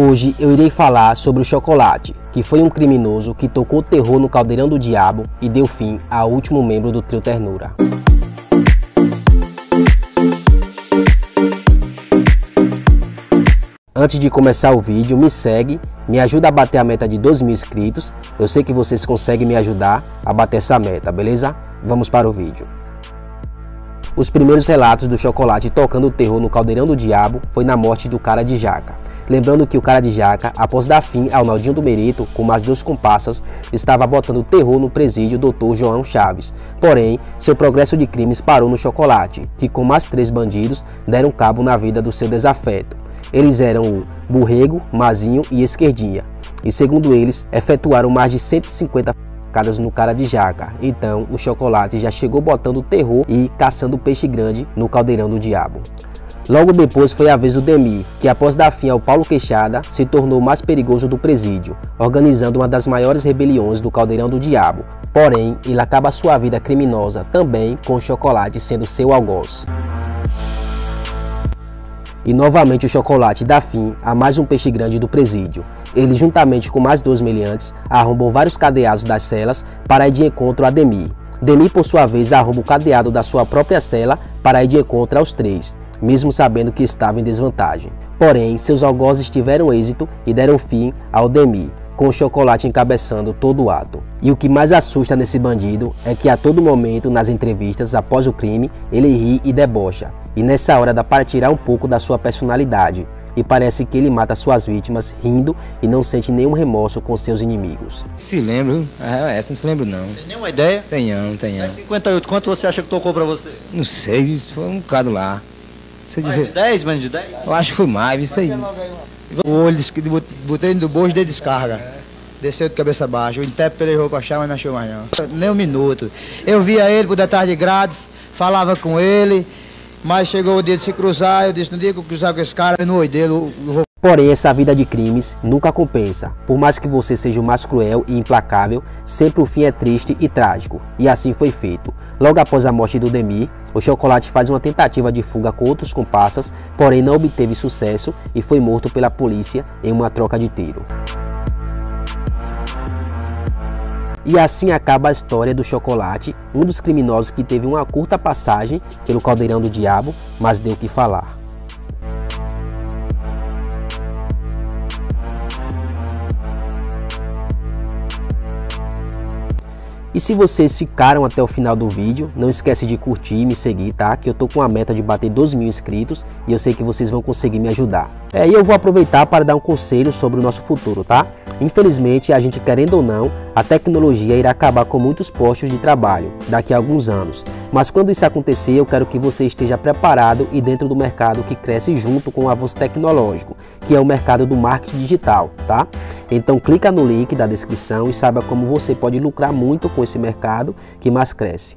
Hoje eu irei falar sobre o Chocolate, que foi um criminoso que tocou terror no caldeirão do diabo e deu fim ao último membro do trio Ternura. Antes de começar o vídeo, me segue, me ajuda a bater a meta de 2 mil inscritos. Eu sei que vocês conseguem me ajudar a bater essa meta, beleza? Vamos para o vídeo. Os primeiros relatos do chocolate tocando o terror no caldeirão do diabo foi na morte do cara de jaca. Lembrando que o cara de jaca, após dar fim ao Naldinho do Merito com mais duas compassas, estava botando terror no presídio Dr. João Chaves. Porém, seu progresso de crimes parou no chocolate, que com mais três bandidos deram cabo na vida do seu desafeto. Eles eram o Burrego, Mazinho e Esquerdinha. E segundo eles, efetuaram mais de 150 facadas no cara de jaca. Então, o chocolate já chegou botando terror e caçando peixe grande no caldeirão do diabo. Logo depois foi a vez do Demi, que após dar fim ao Paulo Queixada, se tornou o mais perigoso do presídio, organizando uma das maiores rebeliões do Caldeirão do Diabo. Porém, ele acaba sua vida criminosa também com o chocolate sendo seu algoz. E novamente o chocolate dá fim a mais um peixe grande do presídio. Ele, juntamente com mais dois meliantes, arrombam vários cadeados das celas para ir de encontro a Demi. Demi, por sua vez, arromba o cadeado da sua própria cela para ir de encontro aos três, mesmo sabendo que estava em desvantagem. Porém, seus algozes tiveram êxito e deram fim ao Demi, com o chocolate encabeçando todo o ato. E o que mais assusta nesse bandido é que a todo momento, nas entrevistas após o crime, ele ri e debocha, e nessa hora dá para tirar um pouco da sua personalidade, e parece que ele mata suas vítimas rindo e não sente nenhum remorso com seus inimigos. Se lembro, ah, essa não se lembra não. Tem nenhuma ideia? Tenhão, tenhão. É 58, quanto você acha que tocou pra você? Não sei, isso foi um bocado lá. Você Mais de dizer, 10, menos de 10? eu acho que foi mais, isso aí. O olho, des- botei no bolso de descarga. Desceu de cabeça baixa. O intérprete levou pra achar, mas não achou mais não. Nem um minuto. Eu via ele por detrás de grade, falava com ele, mas chegou o dia de se cruzar, eu disse, que eu cruzar com esse cara, eu no olho dele, eu vou Porém, essa vida de crimes nunca compensa. Por mais que você seja o mais cruel e implacável, sempre o fim é triste e trágico. E assim foi feito. Logo após a morte do Demi, o Chocolate faz uma tentativa de fuga com outros comparsas, porém não obteve sucesso e foi morto pela polícia em uma troca de tiro. E assim acaba a história do Chocolate, um dos criminosos que teve uma curta passagem pelo caldeirão do diabo, mas deu o que falar. E se vocês ficaram até o final do vídeo, não esquece de curtir e me seguir, tá? Que eu tô com a meta de bater 12 mil inscritos e eu sei que vocês vão conseguir me ajudar. É, e eu vou aproveitar para dar um conselho sobre o nosso futuro, tá? Infelizmente, a gente querendo ou não, a tecnologia irá acabar com muitos postos de trabalho daqui a alguns anos. Mas quando isso acontecer, eu quero que você esteja preparado e dentro do mercado que cresce junto com o avanço tecnológico, que é o mercado do marketing digital, tá? Então clica no link da descrição e saiba como você pode lucrar muito com esse mercado que mais cresce.